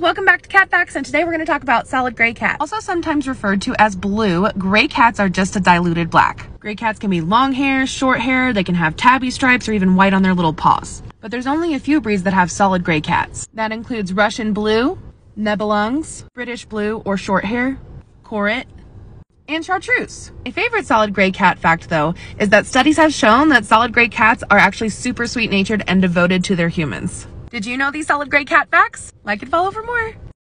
Welcome back to Cat Facts, and today we're going to talk about solid gray cat. Also sometimes referred to as blue, gray cats are just a diluted black. Gray cats can be long hair, short hair, they can have tabby stripes, or even white on their little paws. But there's only a few breeds that have solid gray cats. That includes Russian blue, Nebelungs, British blue or short hair, Korat, and Chartreux. A favorite solid gray cat fact though is that studies have shown that solid gray cats are actually super sweet natured and devoted to their humans. Did you know these solid gray cat facts? Like and follow for more.